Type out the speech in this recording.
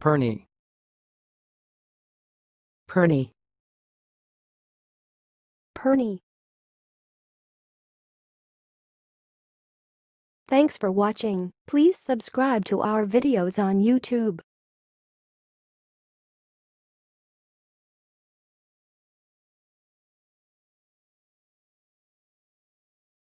Perny. Perny. Perny. Thanks for watching. Please subscribe to our videos on YouTube.